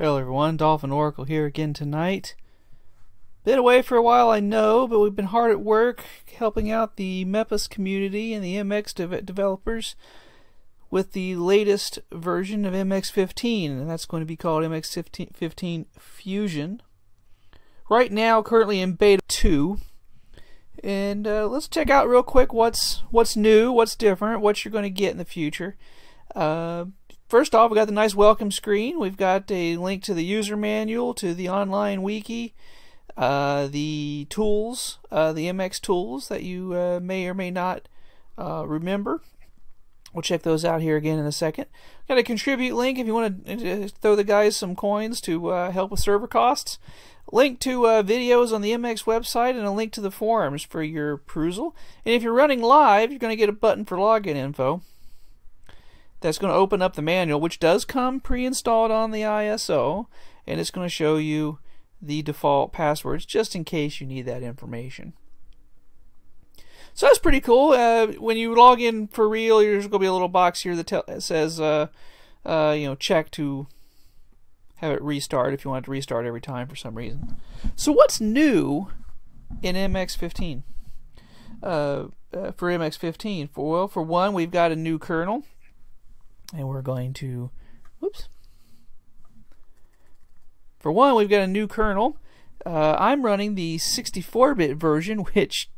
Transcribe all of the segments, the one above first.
Hello everyone, Dolphin Oracle here again tonight. Been away for a while, I know, but we've been hard at work helping out the MEPIS community and the MX de developers with the latest version of MX15, and that's going to be called MX15 Fusion. Right now, currently in beta 2, and uh, let's check out real quick what's what's new, what's different, what you're going to get in the future. Uh, First off, we got the nice welcome screen. We've got a link to the user manual, to the online wiki, uh, the tools, uh, the MX tools that you uh, may or may not uh, remember. We'll check those out here again in a second. Got a contribute link if you want to uh, throw the guys some coins to help with server costs. Link to videos on the MX website and a link to the forums for your perusal. And if you're running live, you're going to get a button for login info that's going to open up the manual, which does come pre-installed on the ISO, and it's going to show you the default passwords just in case you need that information. So that's pretty cool. Uh, when you log in for real, there's going to be a little box here that says, uh, uh, you know, check to have it restart if you want to restart every time for some reason. So what's new in MX15? Uh, uh, for MX15, for well, for one, we've got a new kernel and we're going to whoops. For one we've got a new kernel. Uh, I'm running the 64-bit version which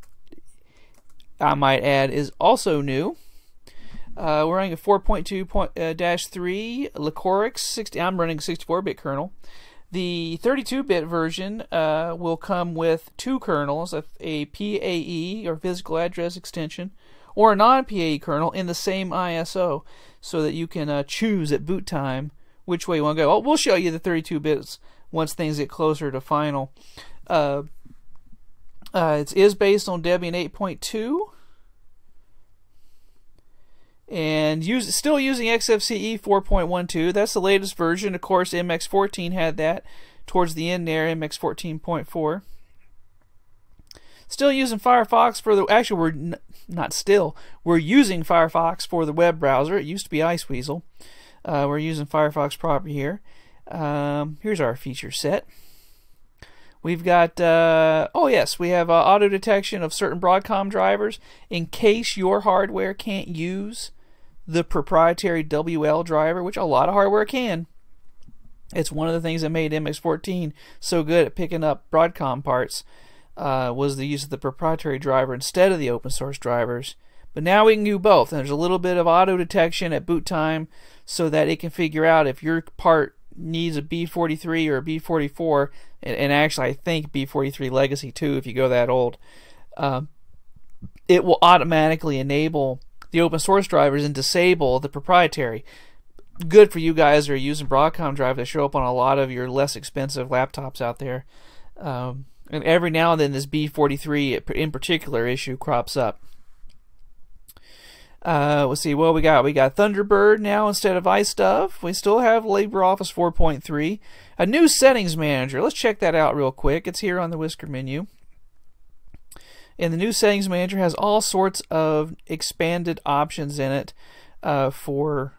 I might add is also new. Uh, we're running a 4.2.3 uh, Liquorix 60 I'm running 64-bit kernel. The 32-bit version uh, will come with two kernels, a, a PAE or physical address extension, or a non-PAE kernel in the same ISO so that you can uh, choose at boot time which way you want to go. We'll show you the 32 bits once things get closer to final. Uh, uh, it is based on Debian 8.2 and use, still using XFCE 4.12. That's the latest version. Of course, MX14 had that towards the end there, MX14.4. Still using Firefox for the actually we're not still we're using Firefox for the web browser. It used to be Iceweasel. Uh, we're using Firefox proper here. Um, here's our feature set. We've got uh, oh yes, we have uh, auto detection of certain Broadcom drivers in case your hardware can't use the proprietary WL driver, which a lot of hardware can. It's one of the things that made MX14 so good at picking up Broadcom parts uh, was the use of the proprietary driver instead of the open source drivers. But now we can do both. And there's a little bit of auto detection at boot time so that it can figure out if your part needs a B43 or a B44, and, and actually I think B43 Legacy too, if you go that old. Uh, it will automatically enable the open source drivers and disable the proprietary. Good for you guys who are using Broadcom drive that show up on a lot of your less expensive laptops out there. Um, and every now and then this B43 in particular issue crops up. Uh, let's see what we got. We got Thunderbird now instead of Icedove. We still have LibreOffice 4.3. A new settings manager. Let's check that out real quick. It's here on the whisker menu. And the new settings manager has all sorts of expanded options in it uh, for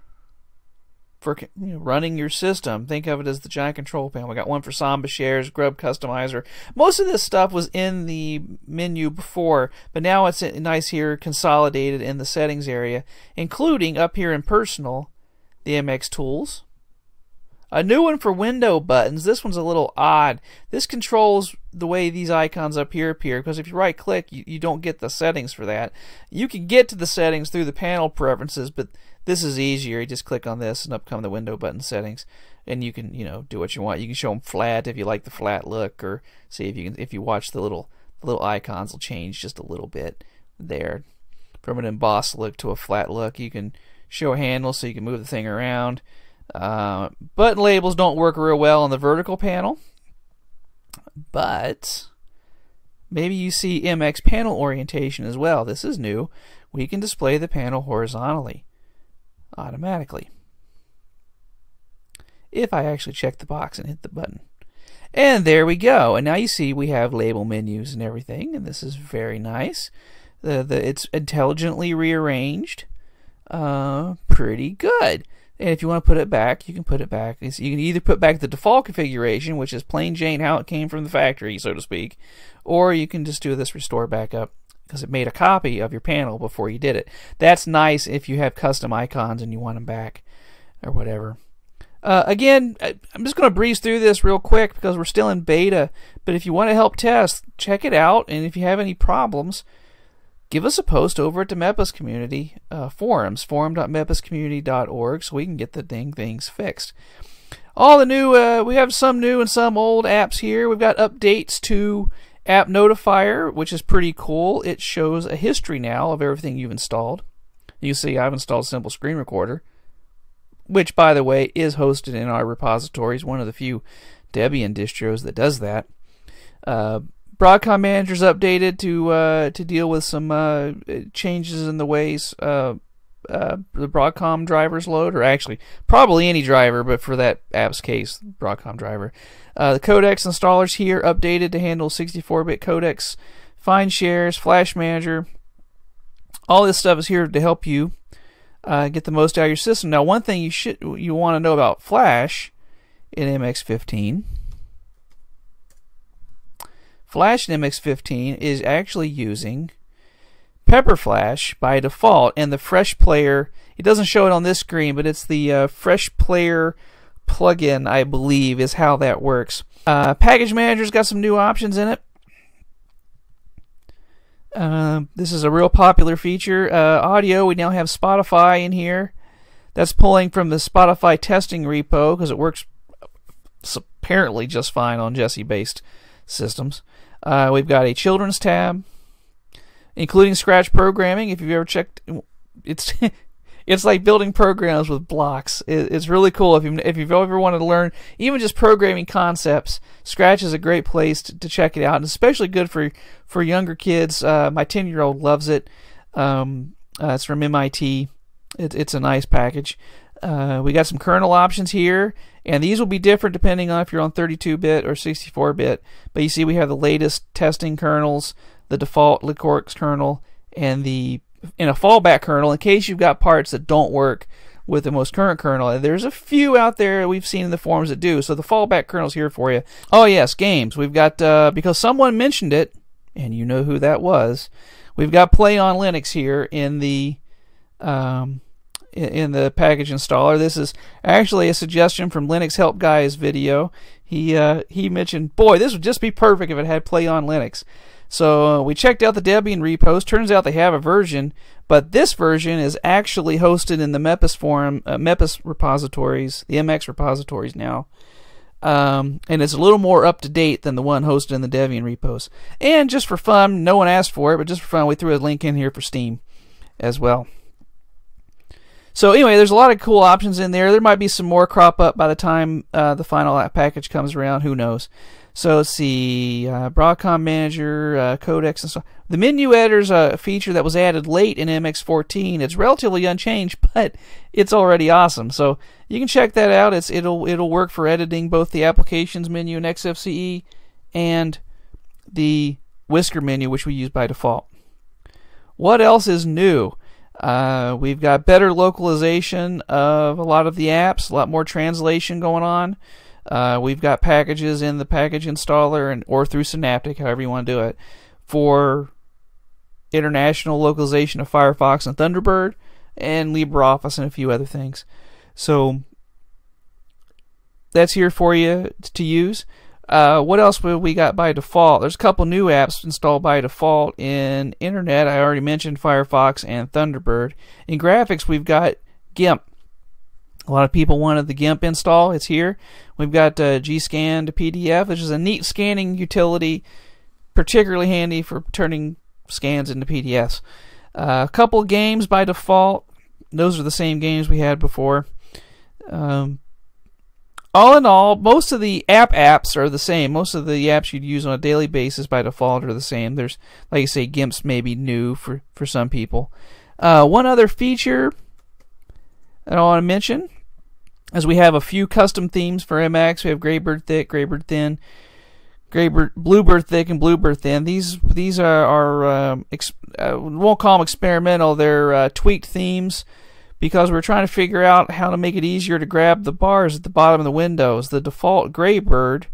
for you know, running your system. Think of it as the giant control panel. We got one for Samba shares, Grub Customizer. Most of this stuff was in the menu before, but now it's nice here consolidated in the settings area, including up here in personal, the MX tools. A new one for window buttons. This one's a little odd. This controls the way these icons up here appear because if you right click, you, you don't get the settings for that. You can get to the settings through the panel preferences, but this is easier. You just click on this and up come the window button settings, and you can you know do what you want. You can show them flat if you like the flat look, or see if you can if you watch the little the little icons will change just a little bit there from an embossed look to a flat look. You can show handles so you can move the thing around. Uh, button labels don't work real well on the vertical panel, but maybe you see MX panel orientation as well. This is new. We can display the panel horizontally automatically. If I actually check the box and hit the button. And there we go. And now you see we have label menus and everything, and this is very nice. The, the, it's intelligently rearranged. Uh, pretty good. And if you want to put it back, you can put it back. you can either put back the default configuration, which is plain Jane how it came from the factory, so to speak, or you can just do this restore backup because it made a copy of your panel before you did it. That's nice if you have custom icons and you want them back or whatever. Uh, again, I'm just going to breeze through this real quick because we're still in beta. But if you want to help test, check it out. And if you have any problems, give us a post over at the MEPIS community uh, forums, forum.mepiscommunity.org, so we can get the dang things fixed. All the new, uh, we have some new and some old apps here. We've got updates to Apt Notifier, which is pretty cool. It shows a history now of everything you've installed. You see, I've installed Simple Screen Recorder which, by the way, is hosted in our repositories. One of the few Debian distros that does that. Uh, Broadcom Manager's updated to uh, to deal with some uh, changes in the ways uh, the Broadcom drivers load, or actually probably any driver, but for that app's case, Broadcom driver. Uh, the codecs installers here updated to handle 64-bit codecs, fine shares, Flash Manager. All this stuff is here to help you uh, get the most out of your system. Now, one thing you should you want to know about Flash in MX15. Flash in MX15 is actually using Pepper Flash by default, and the Fresh Player. It doesn't show it on this screen, but it's the uh, Fresh Player plugin, I believe, is how that works. Uh, Package Manager's got some new options in it. Uh, this is a real popular feature. Uh, audio, we now have Spotify in here. That's pulling from the Spotify testing repo because it works apparently just fine on Jessie based systems. Uh, we've got a children's tab, including Scratch programming. If you've ever checked, it's it's like building programs with blocks. it's really cool if you if you've ever wanted to learn even just programming concepts. Scratch is a great place to, to check it out, and especially good for for younger kids. Uh, my ten year old loves it. Um, uh, it's from MIT. It, it's a nice package. Uh, we got some kernel options here, and these will be different depending on if you're on 32-bit or 64-bit. But you see, we have the latest testing kernels, the default Liquorix kernel, and the in a fallback kernel in case you've got parts that don't work with the most current kernel. There's a few out there we've seen in the forums that do. So the fallback kernel's here for you. Oh yes, games. We've got uh, because someone mentioned it, and you know who that was. We've got Play on Linux here in the um, in the package installer. This is actually a suggestion from Linux Help Guy's video. He uh, he mentioned, boy, this would just be perfect if it had Play on Linux. So uh, we checked out the Debian repos. Turns out they have a version, but this version is actually hosted in the MEPIS forum, uh, MEPIS repositories, the MX repositories now. Um, and it's a little more up to date than the one hosted in the Debian repos. And just for fun, no one asked for it, but just for fun, we threw a link in here for Steam as well. So anyway, there's a lot of cool options in there. There might be some more crop up by the time uh, the final package comes around. Who knows? So let's see, uh, Broadcom Manager, uh, codecs, and so the menu editor is a feature that was added late in MX14. It's relatively unchanged, but it's already awesome. So you can check that out. It's it'll it'll work for editing both the applications menu in XFCE and the whisker menu, which we use by default. What else is new? Uh, we've got better localization of a lot of the apps, a lot more translation going on. Uh, we've got packages in the package installer and or through Synaptic, however you want to do it, for international localization of Firefox and Thunderbird and LibreOffice and a few other things. So that's here for you to use. Uh, what else we got by default? There's a couple new apps installed by default in Internet. I already mentioned Firefox and Thunderbird. In graphics, we've got GIMP. A lot of people wanted the GIMP install. It's here. We've got uh, Gscan to PDF, which is a neat scanning utility, particularly handy for turning scans into PDFs. Uh, a couple games by default. Those are the same games we had before. Um, all in all, most of the app apps are the same. Most of the apps you'd use on a daily basis by default are the same. There's, like I say, GIMP's maybe new for, for some people. Uh, one other feature that I want to mention is we have a few custom themes for MX. We have Greybird Thick, Greybird Thin, Greybird Bluebird Thick, and Bluebird Thin. These these are, are um, uh, won't call them experimental. They're uh, tweaked themes, because we're trying to figure out how to make it easier to grab the bars at the bottom of the windows. The default Greybird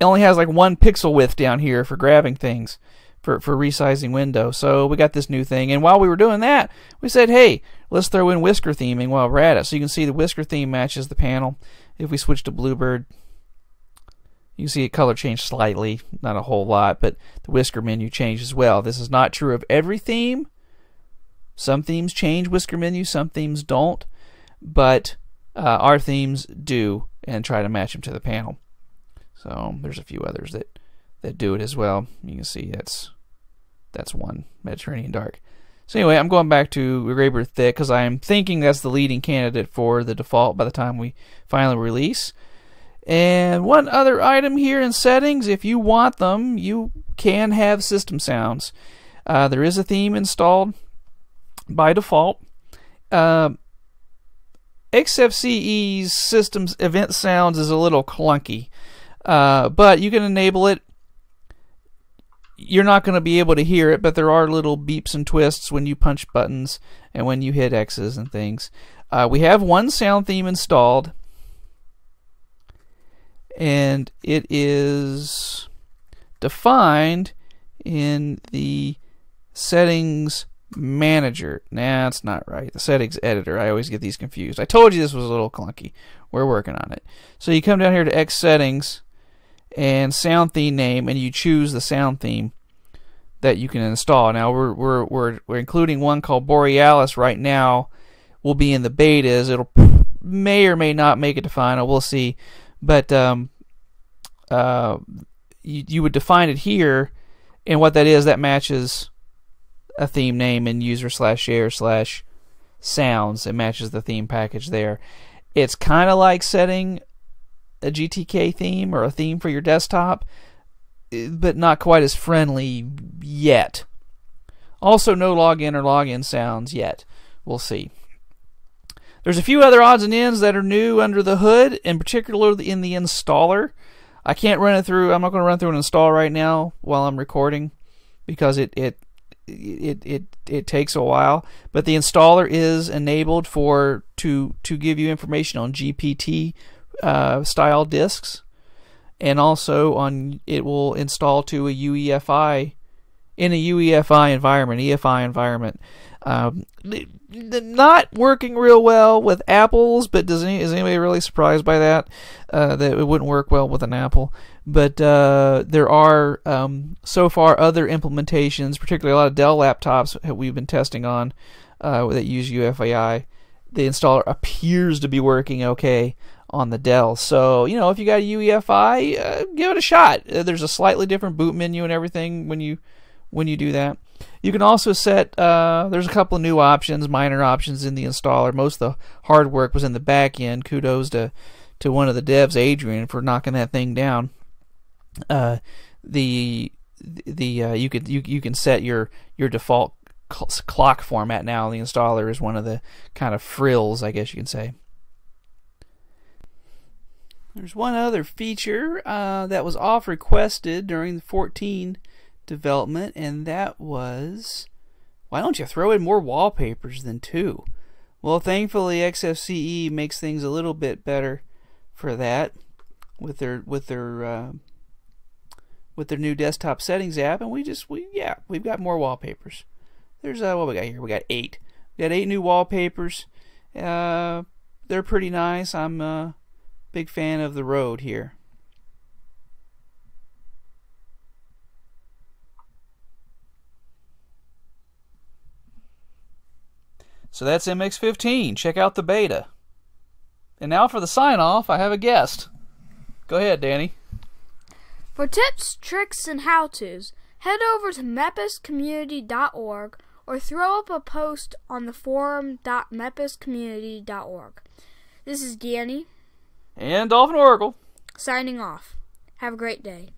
only has like one pixel width down here for grabbing things for, for resizing windows. So we got this new thing. And while we were doing that, we said, hey, let's throw in whisker theming while we're at it. So you can see the whisker theme matches the panel. If we switch to Bluebird, you see it color change slightly, not a whole lot, but the whisker menu changed as well. This is not true of every theme. Some themes change whisker menu, some themes don't, but uh, our themes do and try to match them to the panel. So there's a few others that that do it as well. You can see that's that's one Mediterranean dark. So anyway, I'm going back to Greybird Thick because I'm thinking that's the leading candidate for the default by the time we finally release. And one other item here in settings, if you want them, you can have system sounds. Uh, there is a theme installed by default. Uh, XFCE's systems event sounds is a little clunky. Uh, but you can enable it. You're not going to be able to hear it, but there are little beeps and twists when you punch buttons and when you hit X's and things. Uh, we have one sound theme installed, and it is defined in the settings manager. Nah, that's not right. The settings editor. I always get these confused. I told you this was a little clunky. We're working on it. So you come down here to X settings and sound theme name, and you choose the sound theme that you can install. Now we're we're we're, we're including one called Borealis right now. Will be in the betas. It'll may or may not make it to final. We'll see. But um, uh, you you would define it here, and what that is that matches a theme name in user slash share slash sounds. It matches the theme package there. It's kind of like setting a GTK theme or a theme for your desktop, eh, but not quite as friendly yet. Also, no login or login sounds yet. We'll see. There's a few other odds and ends that are new under the hood, in particular in the installer. I can't run it through. I'm not going to run through an install right now while I'm recording because it it it it it takes a while. But the installer is enabled for to to give you information on GPT uh, style disks, and also on it will install to a UEFI in a UEFI environment, EFI environment. Um, not working real well with apples, but does any, is anybody really surprised by that? Uh, that it wouldn't work well with an apple. But uh, there are um, so far other implementations, particularly a lot of Dell laptops that we've been testing on uh, that use UEFI. The installer appears to be working okay on the Dell. So, you know, if you got a UEFI, uh, give it a shot. Uh, there's a slightly different boot menu and everything when you when you do that. You can also set uh, there's a couple of new options, minor options in the installer. Most of the hard work was in the back end. Kudos to to one of the devs, Adrian, for knocking that thing down. Uh, the the uh, you could you you can set your your default clock format now. The installer is one of the kind of frills, I guess you can say. There's one other feature uh, that was off requested during the 14 development, and that was why don't you throw in more wallpapers than two? Well, thankfully, XFCE makes things a little bit better for that with their with their uh, with their new desktop settings app, and we just we yeah we've got more wallpapers. There's uh, what we got here. We got eight. We got eight new wallpapers. Uh, they're pretty nice. I'm uh, Big fan of the road here. So that's MX15. Check out the beta. And now for the sign off, I have a guest. Go ahead, Danny. For tips, tricks, and how to's, head over to mepiscommunity.org or throw up a post on the forum.mepiscommunity.org. This is Danny and Dolphin Oracle. Signing off. Have a great day.